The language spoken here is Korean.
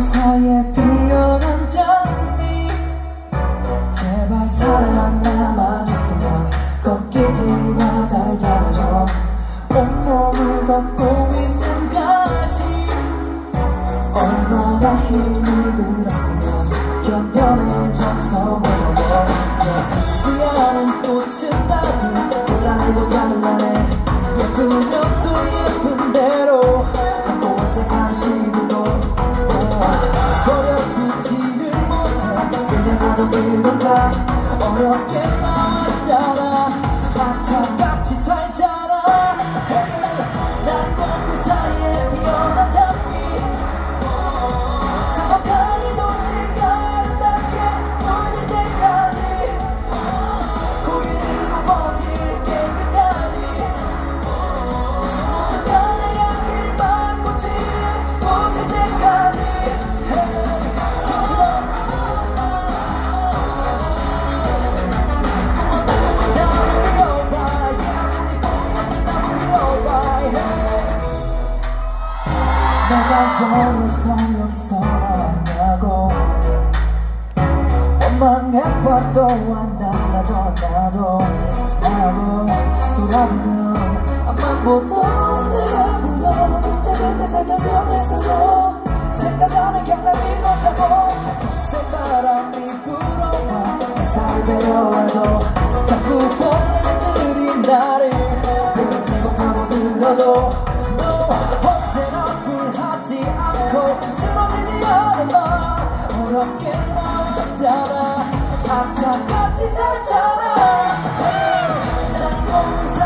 사이에 피어난 장미. 제발 사랑 남아줬으면 꺾이지 마잘 잡아줘 온몸을 덮고 있는 가시 얼마나 힘이 들었으면 견뎌내줘서 먹어도 그냥 나도 빌던가 어 내가 원해서 여기서 나왔냐고. 원망해봐도 안 달라져 나도 지나고 돌아보면 앞만 보던 내가 불러 빗자를 때 자격 변했어도 생각 안에 걔날 믿었다고 새바람이 불어와 내 배려해도 자꾸 벌레들이 나를 괴롭히고 파고들어도 어렵게 나왔잖아 악착같이 살잖아 난